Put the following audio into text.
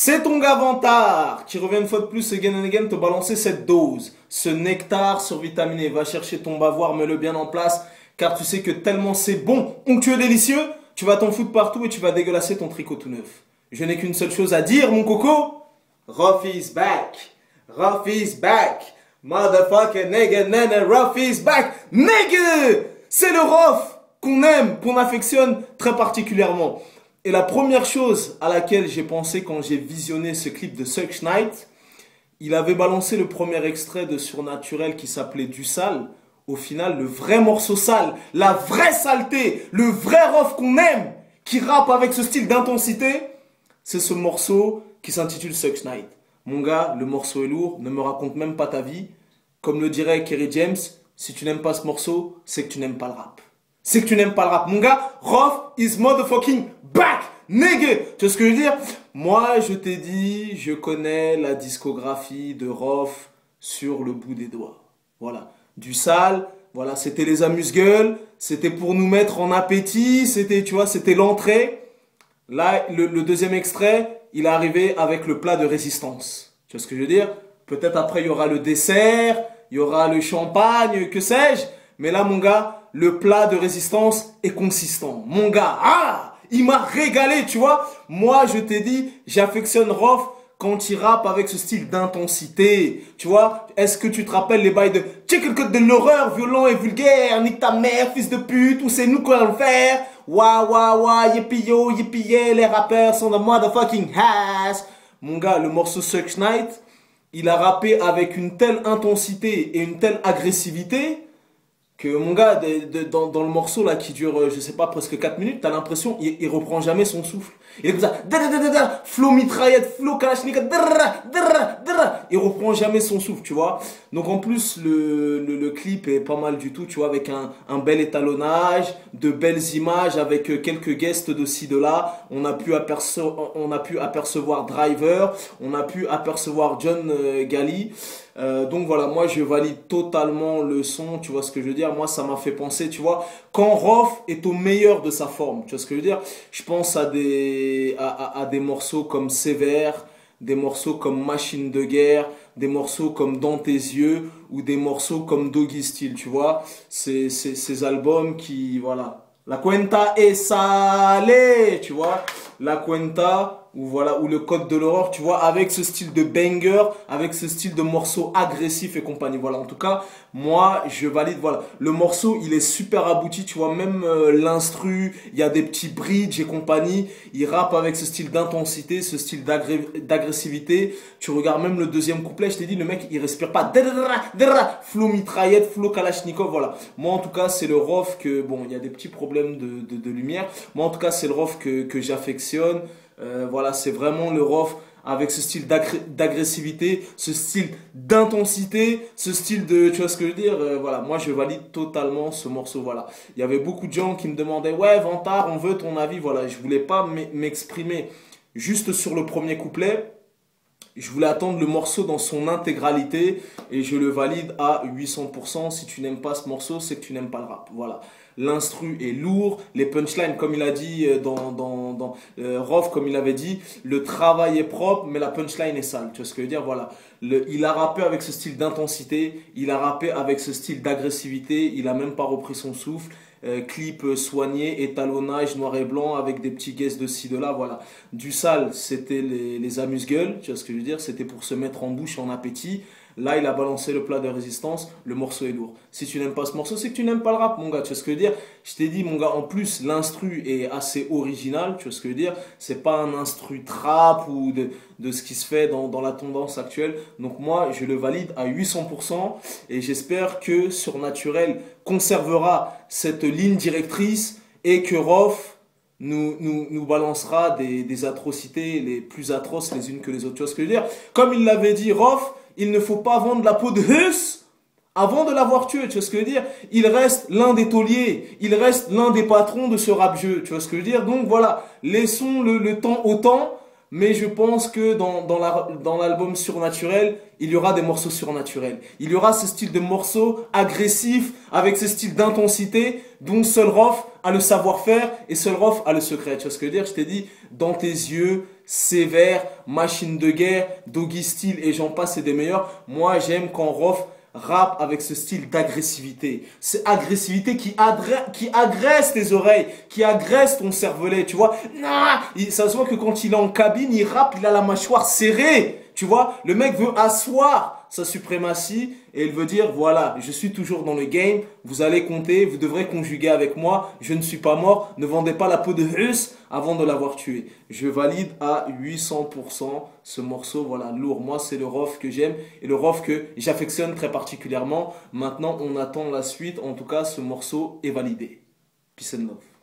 C'est ton gars Vantard qui revient une fois de plus again and again te balancer cette dose, ce nectar survitaminé. Va chercher ton bavoir, mets-le bien en place, car tu sais que tellement c'est bon, onctueux, délicieux, tu vas t'en foutre partout et tu vas dégueulasser ton tricot tout neuf. Je n'ai qu'une seule chose à dire, mon coco. Ruff is back. Ruff is back. Motherfucker nigga nana, Ruff is back. Nigga! C'est le Ruff qu'on aime, qu'on affectionne très particulièrement. Et la première chose à laquelle j'ai pensé quand j'ai visionné ce clip de Such Knight, il avait balancé le premier extrait de Surnaturel qui s'appelait Du sale. Au final, le vrai morceau sale, la vraie saleté, le vrai rough qu'on aime, qui rappe avec ce style d'intensité, c'est ce morceau qui s'intitule Such Knight. Mon gars, le morceau est lourd, ne me raconte même pas ta vie. Comme le dirait Kerry James, si tu n'aimes pas ce morceau, c'est que tu n'aimes pas le rap. C'est que tu n'aimes pas le rap. Mon gars, Rough is motherfucking back, nigga. Tu vois ce que je veux dire? Moi, je t'ai dit, je connais la discographie de Roth sur le bout des doigts. Voilà. Du sale, voilà, c'était les amuse-gueules, c'était pour nous mettre en appétit, c'était, tu vois, c'était l'entrée. Là, le, le, deuxième extrait, il est arrivé avec le plat de résistance. Tu vois ce que je veux dire? Peut-être après, il y aura le dessert, il y aura le champagne, que sais-je. Mais là, mon gars, le plat de résistance est consistant. Mon gars, ah il m'a régalé, tu vois. Moi, je t'ai dit, j'affectionne Roth quand il rappe avec ce style d'intensité. Tu vois, est-ce que tu te rappelles les bails de check le code de l'horreur, violent et vulgaire, nique ta mère, fils de pute, ou c'est nous qu'on va le faire? Waouh, waouh, waouh, yippee yo, yippee yeah, les rappeurs sont de motherfucking ass. Mon gars, le morceau Such Night, il a rappé avec une telle intensité et une telle agressivité que mon gars, de, de, dans, le morceau là qui dure, euh, je sais pas, presque 4 minutes, t'as l'impression il, il reprend jamais son souffle. Il est comme ça, flow mitraillette, flow kalachnikov, il reprend jamais son souffle, tu vois. Donc en plus, le, le, clip est pas mal du tout, tu vois, avec un, un bel étalonnage, de belles images, avec euh, quelques guests de ci, de là. On a pu, apercevoir, on a pu apercevoir Driver, on a pu apercevoir John euh, Gali. Euh, donc voilà, moi je valide totalement le son, tu vois ce que je veux dire. Moi ça m'a fait penser, tu vois, quand Roth est au meilleur de sa forme, tu vois ce que je veux dire. Je pense à des, à, des morceaux comme Sévère, des morceaux comme Machine de guerre, des morceaux comme Dans tes yeux ou des morceaux comme Doggy Style, tu vois. Ces albums qui, voilà. La cuenta est salée, tu vois. La cuenta, ou voilà, ou le code de l'horreur, tu vois, avec ce style de banger, avec ce style de morceau agressif et compagnie. Voilà, en tout cas, moi, je valide, voilà. Le morceau, il est super abouti, tu vois, même euh, l'instru, il y a des petits bridges et compagnie. Il rappe avec ce style d'intensité, ce style d'agressivité. Tu regardes même le deuxième couplet, je t'ai dit, le mec, il respire pas. Flow mitraillette, flow kalachnikov, voilà. Moi, en tout cas, c'est le rof que, bon, il y a des petits problèmes de, lumière. Moi, en tout cas, c'est le rof que, que j'affectionne. Euh, voilà, c'est vraiment le rough avec ce style d'agressivité, ce style d'intensité, ce style de, tu vois ce que je veux dire euh, Voilà, moi je valide totalement ce morceau. Voilà, il y avait beaucoup de gens qui me demandaient, ouais, Vantard, on veut ton avis. Voilà, je voulais pas m'exprimer juste sur le premier couplet. Je voulais attendre le morceau dans son intégralité et je le valide à 800%. Si tu n'aimes pas ce morceau, c'est que tu n'aimes pas le rap. Voilà l'instru est lourd, les punchlines, comme il a dit euh, dans, dans, dans euh, Roth, comme il avait dit, le travail est propre, mais la punchline est sale. Tu vois ce que je veux dire Voilà. Le, il a rappé avec ce style d'intensité, il a rappé avec ce style d'agressivité, il a même pas repris son souffle. Euh, clip soigné, étalonnage noir et blanc avec des petits guests de ci, de là, voilà. Du sale, c'était les, les amuse-gueules, tu vois ce que je veux dire C'était pour se mettre en bouche, en appétit. Là, il a balancé le plat de résistance, le morceau est lourd. Si tu n'aimes pas ce morceau, c'est que tu n'aimes pas le rap, mon gars. Tu vois ce que je veux dire? Je t'ai dit, mon gars, en plus, l'instru est assez original, tu vois ce que je veux dire? C'est pas un instru trap ou de, de ce qui se fait dans, dans, la tendance actuelle. Donc moi, je le valide à 800% et j'espère que Surnaturel conservera cette ligne directrice et que Roth nous, nous, nous balancera des, des atrocités les plus atroces les unes que les autres. Tu vois ce que je veux dire? Comme il l'avait dit, Roth, il ne faut pas vendre la peau de Hus avant de l'avoir tué, tu vois ce que je veux dire? Il reste l'un des tauliers, il reste l'un des patrons de ce rap-jeu, tu vois ce que je veux dire? Donc voilà, laissons le, le temps au temps, mais je pense que dans, dans l'album Surnaturel, il y aura des morceaux surnaturels. Il y aura ce style de morceaux agressifs, avec ce style d'intensité, dont seul Rof a le savoir-faire et seul Rof a le secret. Tu vois ce que je veux dire? Je t'ai dit, dans tes yeux, sévère, machine de guerre, doggy style et j'en passe, c'est des meilleurs. Moi, j'aime quand Rof rappe avec ce style d'agressivité. C'est agressivité qui, qui agresse tes oreilles, qui agresse ton cervelet, tu vois. ça se voit que quand il est en cabine, il rappe, il a la mâchoire serrée. Tu vois, le mec veut asseoir sa suprématie et il veut dire voilà, je suis toujours dans le game, vous allez compter, vous devrez conjuguer avec moi, je ne suis pas mort, ne vendez pas la peau de russe avant de l'avoir tué. Je valide à 800% ce morceau, voilà, lourd. Moi, c'est le rof que j'aime et le rof que j'affectionne très particulièrement. Maintenant, on attend la suite, en tout cas, ce morceau est validé. Peace and love.